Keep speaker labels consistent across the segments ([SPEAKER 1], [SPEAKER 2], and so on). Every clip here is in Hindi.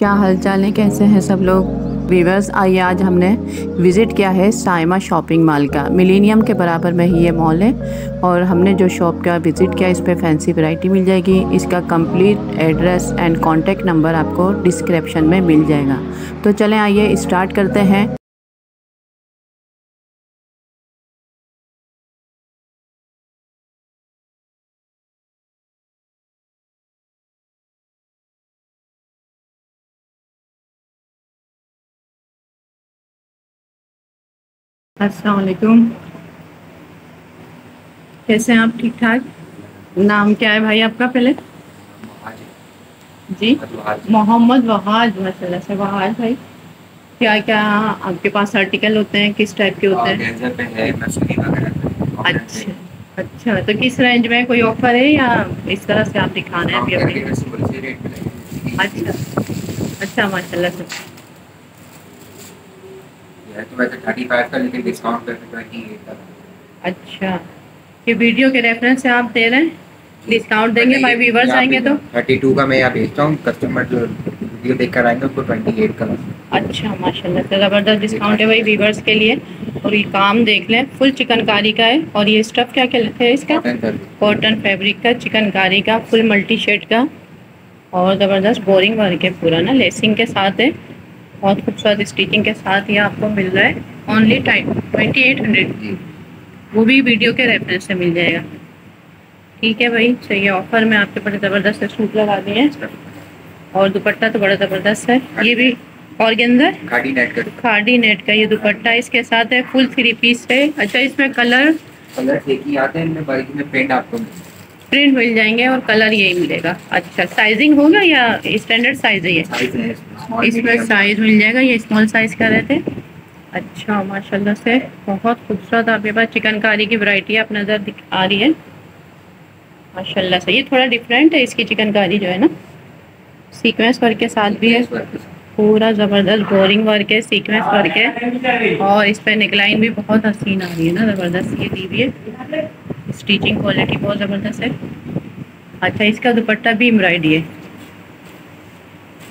[SPEAKER 1] क्या हालचाल है कैसे हैं सब लोग? वीवर्स आइए आज हमने विज़िट किया है साइमा शॉपिंग मॉल का। मिलेनियम के बराबर में ही ये मॉल है और हमने जो शॉप का विज़िट किया, इस पर फैंसी वैरायटी मिल जाएगी। इसका complete address and contact number आपको डिस्क्रिप्शन में मिल जाएगा। तो चलें आइए स्टार्ट करते हैं। अस्सलाम कैसे हैं आप? ठीक ठाक नाम क्या है भाई आपका पहले? जी। मोहम्मद वहाज माशाल्लाह से वहाज भाई। क्या क्या आपके पास आर्टिकल होते हैं? किस टाइप के होते हैं? अच्छा अच्छा तो किस रेंज में कोई ऑफ़र है या इस तरह से आप दिखाना है अभी अच्छा अच्छा माशाल्लाह से।
[SPEAKER 2] तो
[SPEAKER 1] अच्छा। ये वीडियो के रेफरेंस से आप दे रहे हैं? डिस्काउंट देंगे भाई व्यूवर्स आएँगे तो?
[SPEAKER 2] थर्टी टू का मैं यहाँ भेजता हूँ कस्टमर जो वीडियो देख कर आएँगे उसको ट्वेंटी एट का।
[SPEAKER 1] अच्छा माशाल्लाह से ज़बरदस्त डिस्काउंट है भाई व्यूवर्स के लिए। और ये काम देख लें फुल चिकनकारी का है। और ये स्टफ़ क्या कहते हैं इसका? कॉटन फैब्रिक का चिकनकारी का फुल मल्टी शेड का। और ज़बरदस्त बोरिंग वर्क है पूरा ना लेसिंग के साथ है। बहुत खूबसूरत स्टिचिंग के साथ ये आपको मिल रहा है। Only time twenty eight hundred की वो भी वीडियो के रेफरेंस से मिल जाएगा। ठीक है भाई चाहिए ऑफ़र में आपके बड़े ज़बरदस्त सूट लगा दिए हैं। और दुपट्टा तो बड़ा ज़बरदस्त है। ये भी और के अंदर?
[SPEAKER 2] खाड़ी नेट का
[SPEAKER 1] खाड़ी नेट का ये दुपट्टा इसके साथ है फुल थ्री पीस है। अच्छा इसमें कलर
[SPEAKER 2] कलर एक ही आते हैं इनमें बाकी में प्रिंट आपको
[SPEAKER 1] प्रिंट मिल जाएँगे और कलर यही मिलेगा। अच्छा साइजिंग होगा या स्टैंडर्ड साइज़ है ये?
[SPEAKER 2] है
[SPEAKER 1] इसमें साइज़ मिल जाएगा ये स्मॉल साइज़ का रहते अच्छा माशाल्लाह से बहुत खूबसूरत आपके पास चिकनकारी की वैरायटी आप नज़र दिख आ रही है। माशाल्लाह से ये थोड़ा डिफरेंट है इसकी चिकनकारी जो है ना। सीक्वेंस वर्क के साथ भी है। पूरा ज़बरदस्त बोरिंग वर्क है सीक्वेंस वर्क है। और इस पर निकलाइन भी बहुत हसीन आ रही है ना ज़बरदस्त ये दी हुई है। स्टिचिंग क्वालिटी बहुत ज़बरदस्त है। अच्छा इसका दुपट्टा भी एम्ब्रॉयडरी है।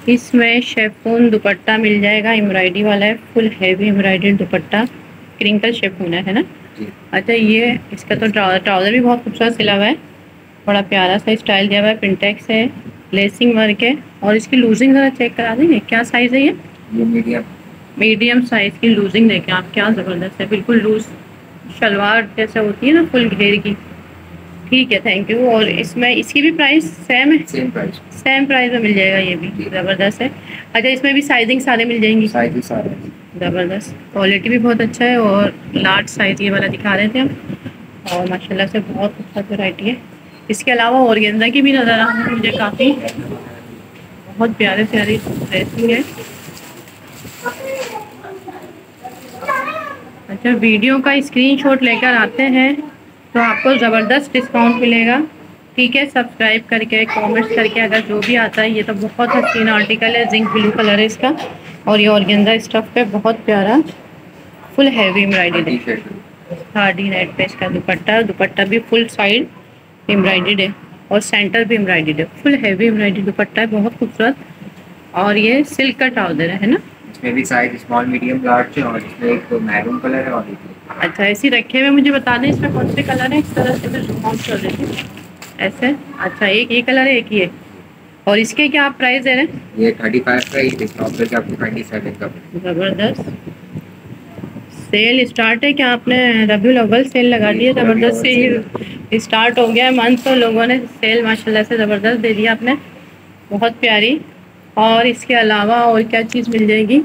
[SPEAKER 1] इसमें शेफून दुपट्टा मिल जाएगा। एम्ब्रॉयडरी वाला है full heavy embroidery dupatta. Crinkle chiffon है ना? अच्छा ये इसका तो ट्राउज़र भी बहुत खूबसूरत सिला हुआ है। बड़ा प्यारा सा स्टाइल दिया हुआ है। प्रिंटेक्स है लेसिंग वर्क है। और इसकी लूजिंग ज़रा चेक करा देंगे। क्या साइज़ है ये?
[SPEAKER 2] मीडियम
[SPEAKER 1] मीडियम साइज़ की लूजिंग देखें आप। क्या ज़बरदस्त है। बिल्कुल लूज शलवार जैसे होती है ना फुल घेर की। ठीक है थैंक यू और इसमें इसकी भी प्राइस सेम है?
[SPEAKER 2] सेम प्राइस
[SPEAKER 1] सेम प्राइस में मिल जाएगा ये भी। ज़बरदस्त है। अच्छा इसमें भी साइजिंग सारे मिल जाएँगी?
[SPEAKER 2] सारे।
[SPEAKER 1] ज़बरदस्त। क्वालिटी भी बहुत अच्छा है और लार्ज साइज़ ये वाला दिखा रहे थे हम। और माशाल्लाह से बहुत खूबसूरत वैरायटी है। इसके अलावा ऑर्गेन्जा की भी नज़र आ रही है मुझे काफ़ी। बहुत प्यारे प्यारी ड्रेसिंग है। अच्छा वीडियो का स्क्रीनशॉट लेकर आते हैं तो आपको ज़बरदस्त डिस्काउंट मिलेगा। ठीक है सब्सक्राइब करके कमेंट्स करके अगर जो भी आता है ये तो बहुत हसीन आर्टिकल है जिंक ब्लू कलर है इसका। और ये ऑर्गेंजा स्टफ़ पे बहुत प्यारा फुल हैवी एम्ब्रॉयडेड है हार्डी नेट पे। इसका दुपट्टा दुपट्टा भी फुल साइड एम्ब्रॉयडेड है। और सेंटर भी एम्ब्रॉयडेड है। फुल हैवी एम्ब्रॉयडेड दुपट्टा है बहुत खूबसूरत। और ये सिल्क का ट्राउज़र है ना?
[SPEAKER 2] इसमें भी साइज़ स्मॉल मीडियम लार्ज है और इसमें एक मैरून कलर है और एक
[SPEAKER 1] अच्छा ऐसे रखे हुए मुझे बता दें इसमें कौन से कलर है? इस तरह से मैं जूम आउट कर देती हूँ। ऐसे? अच्छा एक ये कलर है एक ये। और इसके क्या आप प्राइस दे रहे हैं?
[SPEAKER 2] ये थर्टी फाइव का ही डिस्काउंट करके आपको ट्वेंटी सेवन का।
[SPEAKER 1] ज़बरदस्त। सेल स्टार्ट है क्या आपने? रबी अव्वल सेल लगा दी है ज़बरदस्त से स्टार्ट हो गया है मंथ तो लोगों ने सेल माशाल्लाह से ज़बरदस्त दे दिया आपने। बहुत प्यारी। और इसके अलावा और क्या चीज़ मिल जाएगी?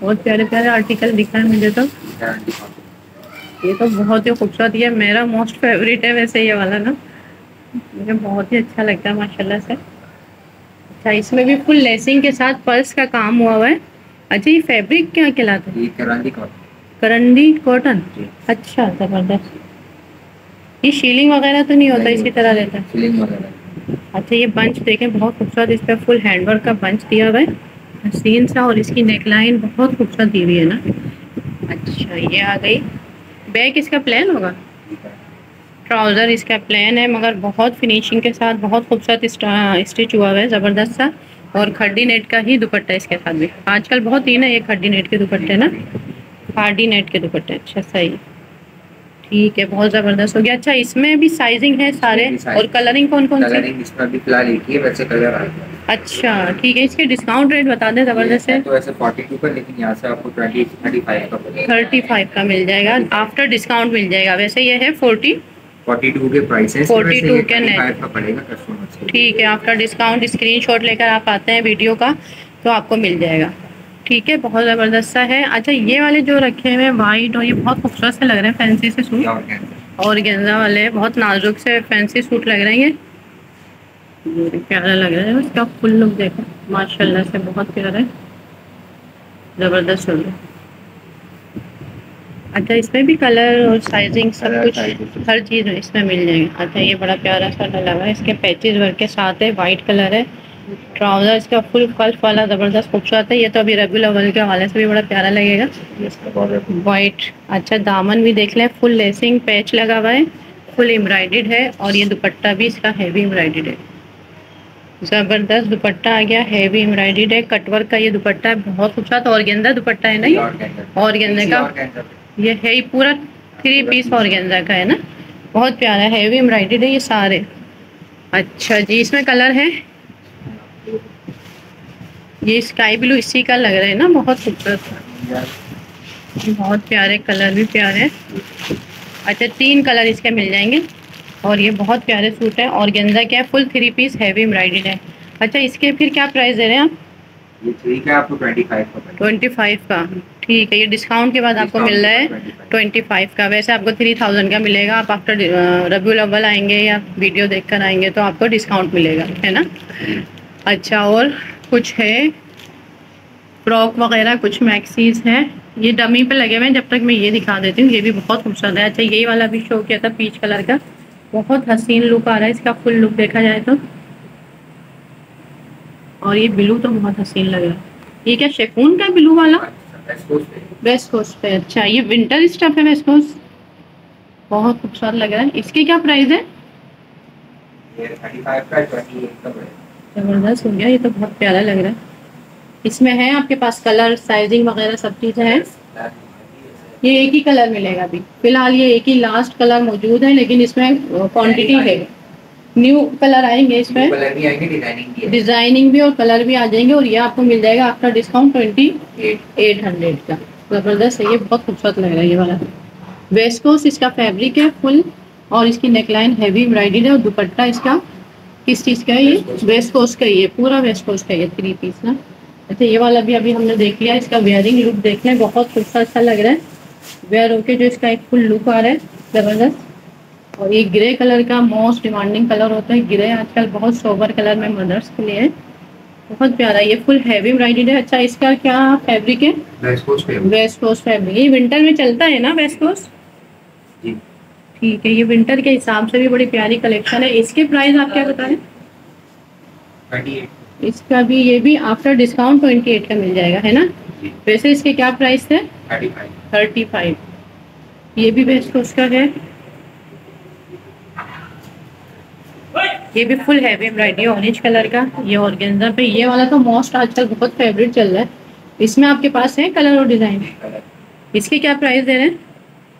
[SPEAKER 1] बहुत प्यारे प्यारे आर्टिकल दिखा है मुझे तो। ये तो बहुत ही खूबसूरत है मेरा मोस्ट फेवरेट है वैसे ये वाला ना। मुझे बहुत ही अच्छा लगता है माशाल्लाह से। अच्छा इसमें भी फुल लेसिंग के साथ पर्स का काम हुआ हुआ है। अच्छा ये फैब्रिक क्या कहलाता है?
[SPEAKER 2] करंदी कॉटन
[SPEAKER 1] अच्छा ज़बरदस्त। ये शीलिंग वगैरह तो नहीं होता इसकी तरह रहता है? अच्छा ये बंच देखें, बहुत खूबसूरत इस पर फुल हैंडवर्क का बंच दिया हुआ है। सीन सा और इसकी नेकलाइन बहुत खूबसूरत दी हुई है ना। अच्छा ये आ गई। बैक इसका प्लान होगा? ट्राउज़र इसका प्लान है, मगर बहुत फिनिशिंग के साथ बहुत खूबसूरत स्टिच हुआ हुआ है, ज़बरदस्त सा। और खड्डी नेट का ही दुपट्टा इसके साथ भी। आजकल बहुत ही ना ये खड्डी नेट के दुपट्टे ना। हार्डी नेट के दुपट्टे अच्छा सही। ठीक है बहुत ज़बरदस्त हो गया। अच्छा इसमें भी साइजिंग है सारे? और कलरिंग कौन कौन सी?
[SPEAKER 2] कलरिंग इसमें अभी फ़िलहाल एक ही है वैसे कलर आएगा
[SPEAKER 1] अच्छा ठीक है इसके डिस्काउंट रेट बता दें ज़बरदस्त है।
[SPEAKER 2] तो ऐसे 42 का लेकिन यहाँ से आपको 20 35 का
[SPEAKER 1] थर्टी फाइव का मिल जाएगा आफ्टर डिस्काउंट मिल जाएगा। वैसे ये है फोर्टी
[SPEAKER 2] 42 के प्राइस है
[SPEAKER 1] 42 के net।
[SPEAKER 2] 35 का पड़ेगा कस्टमर
[SPEAKER 1] ठीक है आफ्टर डिस्काउंट स्क्रीनशॉट लेकर आप आते हैं वीडियो का तो आपको मिल जाएगा। ठीक है बहुत ज़बरदस्त सा है। अच्छा ये वाले जो रखे हुए हैं वाइट और ये बहुत खूबसूरत से लग रहे हैं फैंसी से सूट
[SPEAKER 2] और
[SPEAKER 1] गेंजा वाले बहुत नाजुक से फैंसी सूट लग रहे हैं ये। प्यारा लग रहा है इसका फुल लुक देखो। माशाल्लाह से बहुत प्यारा है। ज़बरदस्त हो। गया अच्छा इसमें भी कलर और साइजिंग सब कुछ हर चीज़ इसमें मिल जाएगी। अच्छा ये बड़ा प्यारा सा डला हुआ है। इसके पैचेज वर्क के साथ है वाइट कलर है। ट्राउज़र इसका फुल कल्फ वाला ज़बरदस्त खूबसूरत है। ये तो अभी रबी अव्वल के हवाले से भी बड़ा प्यारा लगेगा।
[SPEAKER 2] ये इसका border
[SPEAKER 1] वाइट अच्छा दामन भी देख लें। फुल लेसिंग पैच लगा हुआ है। फुल एम्ब्रॉयडेड है और ये दुपट्टा भी इसका हैवी एम्ब्रॉयडेड है। ज़बरदस्त दुपट्टा आ गया हैवी एम्ब्रॉयडेड है। कटवर्क का ये दुपट्टा है बहुत खूबसूरत और गेंदा दुपट्टा है ना
[SPEAKER 2] ये? और
[SPEAKER 1] गेंदे का? ये है ही पूरा थ्री पीस और गेंदा का है ना? बहुत प्यारा हैवी एम्ब्रॉयडेड है ये सारे। अच्छा जी इसमें कलर है? ये स्काई ब्लू इसी का लग रहा है ना बहुत खूबसूरत बहुत प्यारे कलर भी प्यारे हैं। अच्छा तीन कलर इसके मिल जाएँगे। और ये बहुत प्यारे सूट है। और गेंदा क्या है full three piece heavy embroidered है। अच्छा इसके फिर क्या प्राइस दे रहे हैं आप?
[SPEAKER 2] ये आपको 25 का
[SPEAKER 1] ट्वेंटी फाइव का। ठीक है ये डिस्काउंट के बाद आपको मिल रहा है
[SPEAKER 2] Discount के बाद 25
[SPEAKER 1] ट्वेंटी फाइव का। वैसे आपको थ्री थाउज़ेंड का मिलेगा। आप आफ्टर रबी अव्वल आएँगे या वीडियो देख कर आएँगे तो आपको डिस्काउंट मिलेगा है ना? अच्छा और कुछ है। फ्रॉक वगैरह कुछ मैक्सीज हैं। ये डमी पे लगे हुए हैं। जब तक मैं ये दिखा देती हूँ, ये भी बहुत खूबसूरत है। अच्छा यही वाला भी शो किया था पीच कलर का। बहुत हसीन लुक आ रहा है। इसका फुल लुक देखा जाए तो। और ये ब्लू तो बहुत हसीन लग रहा है। ये क्या शेकून का ब्लू वाला। वेस्ट कोस्ट पे। अच्छा ये विंटर स्टफ़ है वेस्ट कोस्ट बहुत खूबसूरत लग रहा है। इसके क्या प्राइस है?
[SPEAKER 2] ये 35 का 28 का पड़ेगा
[SPEAKER 1] ज़बरदस्त हो गया ये तो बहुत प्यारा लग रहा है। इसमें है आपके पास कलर साइजिंग वगैरह सब चीज़ है? ये एक ही कलर मिलेगा अभी। फ़िलहाल ये एक ही लास्ट कलर मौजूद है लेकिन इसमें क्वांटिटी है। न्यू कलर आएँगे इसमें।
[SPEAKER 2] डिज़ाइनिंग भी
[SPEAKER 1] और कलर भी आ जाएँगे और ये आपको मिल जाएगा after discount twenty eight hundred का। ज़बरदस्त है ये बहुत खूबसूरत लग रहा है ये वाला। वेस्ट कोस्ट इसका फैब्रिक है फुल और इसकी नेकलाइन हैवी एम्ब्रॉयडरी है और दुपट्टा इसका किस चीज़ का है ये? वेस्ट कोस्ट का ही है पूरा वेस्ट कोस्ट का ये थ्री पीस ना? अच्छा ये वाला भी अभी हमने देख लिया इसका वेयरिंग लुक देख लें बहुत खूबसूरत सा लग रहा है। वेयर होके जो इसका एक फुल लुक आ रहा है ज़बरदस्त। और ये ग्रे कलर का मोस्ट डिमांडिंग कलर होता है ग्रे आजकल बहुत सोबर कलर में मदर्स के लिए है। बहुत प्यारा ये फुल हैवी एम्ब्रॉयडरी है। अच्छा इसका क्या फैब्रिक है?
[SPEAKER 2] West coast
[SPEAKER 1] west coast fabric ये विंटर में चलता है ना वेस्ट कोस्ट
[SPEAKER 2] जी।
[SPEAKER 1] ठीक है ये विंटर के हिसाब से भी बड़ी प्यारी कलेक्शन है। इसके प्राइस आप क्या बता रहे हैं?
[SPEAKER 2] 28
[SPEAKER 1] इसका भी ये भी आफ्टर डिस्काउंट ट्वेंटी एट का मिल जाएगा है ना? वैसे इसके क्या प्राइस थे थर्टी फाइव। ये भी वेस्ट कोस्ट का है। ये भी full heavy embroidery orange colour का ये ऑर्गेन्जा पे। ये वाला तो मोस्ट आजकल बहुत फेवरेट चल रहा है। इसमें आपके पास है कलर और डिज़ाइन इसके क्या प्राइस दे रहे हैं?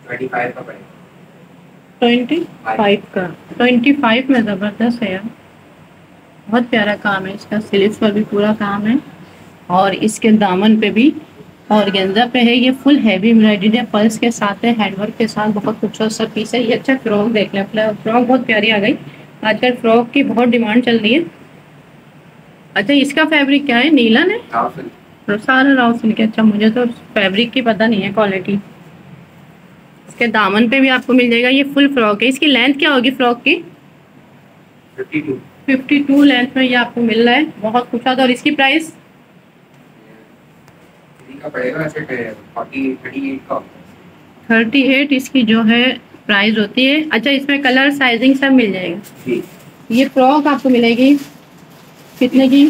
[SPEAKER 2] 35 का पड़ेगा।
[SPEAKER 1] ट्वेंटी फाइव का ट्वेंटी फाइव में ज़बरदस्त है यार। बहुत प्यारा काम है इसका स्लीव्स पर भी पूरा काम है। और इसके दामन पे भी और गेंजा पे है ये फुल हैवी एम्ब्रॉयडरी है। पर्स के साथ है हैंडवर्क के साथ बहुत खूबसूरत सा पीस है। ये अच्छा फ्रॉक देख लें फ्रॉक बहुत प्यारी आ गई। आजकल फ्रॉक की बहुत डिमांड चल रही है। अच्छा इसका फैब्रिक क्या है? नीलन है सारा राव सिल्क है अच्छा मुझे तो फैब्रिक की पता नहीं है क्वालिटी इसके दामन पे भी आपको मिल जाएगा ये फुल फ्रॉक है। इसकी लेंथ क्या होगी फ्रॉक की?
[SPEAKER 2] 52
[SPEAKER 1] 52 लेंथ में ये आपको मिल रहा है बहुत खूबसूरत और इसकी प्राइस
[SPEAKER 2] थ्री का पड़ेगा वैसे 40 38 का।
[SPEAKER 1] 38 इसकी जो है प्राइस होती है। अच्छा इसमें कलर साइजिंग सब मिल जाएगा। ये फ्रॉक आपको मिलेगी। कितने की?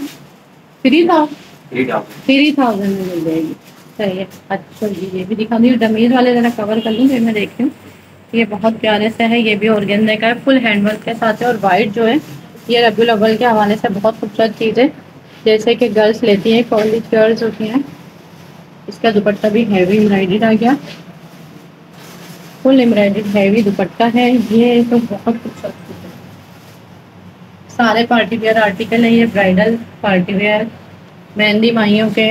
[SPEAKER 1] थ्री था
[SPEAKER 2] थ्री डाउन
[SPEAKER 1] थ्री थाउज़ेंड में मिल जाएगी। सही है अच्छा ये भी दिखा दी डमीज वाले ज़रा कवर कर लूँ, फिर मैं देखती हूँ। ये बहुत प्यारे से है, ये भी ऑर्गेन्जा का है फुल हैंडवर्क के साथ है और वाइट जो है, ये रबी अव्वल के हवाले से बहुत खूबसूरत चीज़ है। जैसे कि गर्ल्स लेती हैं कॉलेज गर्ल्स होती हैं। इसका दुपट्टा भी हैवी एम्ब्रॉयडेड आ गया। फुल एम्ब्रॉयडेड हैवी दुपट्टा है, ये तो बहुत खूबसूरत चीज़ है। सारे पार्टी वेयर आर्टिकल हैं, ये ब्राइडल पार्टी वेयर मेहंदी माइयों के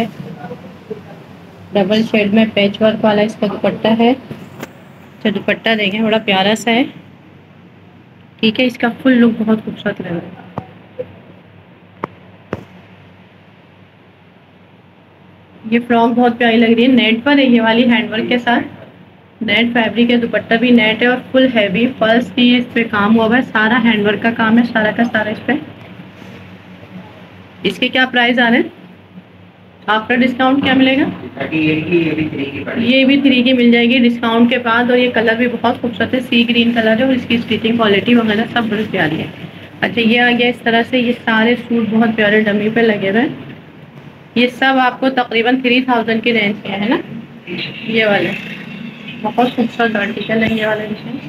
[SPEAKER 1] डबल शेड में पैच वर्क वाला इसका दुपट्टा है। तो दुपट्टा देखें, बड़ा प्यारा सा है। ठीक है, इसका फुल लुक बहुत खूबसूरत लग रहा है। ये फ्रॉक बहुत प्यारी लग रही है। नेट पर है, ये वाली हैंडवर्क के साथ। नेट फैब्रिक है, दुपट्टा भी नेट है और फुल हैवी फ़र्स्ट भी इस पे काम हुआ है। सारा हैंडवर्क का काम है, सारा का सारा इस पे। इसके क्या प्राइस आ रहे हैं? आफ्टर डिस्काउंट क्या मिलेगा? ये भी थ्री की मिल जाएगी डिस्काउंट के बाद और ये कलर भी बहुत खूबसूरत है सी ग्रीन कलर है और इसकी स्टिचिंग क्वालिटी वगैरह सब बड़ी प्यारी है। अच्छा ये आ गया इस तरह से, ये सारे सूट बहुत प्यारे डमी पे लगे हुए हैं। ये सब आपको तकरीबन थ्री थाउज़ेंड की रेंज के है ना? ये वाले। बहुत खूबसूरत आर्टिकल है, ये वाले डिज़ाइन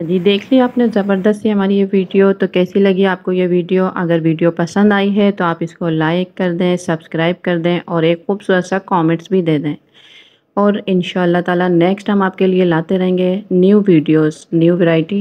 [SPEAKER 1] जी, देख ली आपने, ज़बरदस्त ही हमारी ये वीडियो तो कैसी लगी आपको ये वीडियो? अगर वीडियो पसंद आई है तो आप इसको लाइक कर दें सब्सक्राइब कर दें और एक खूबसूरत सा कमेंट्स भी दे दें। और इन ताला नेक्स्ट हम आपके लिए लाते रहेंगे न्यू वीडियोस न्यू वैरायटी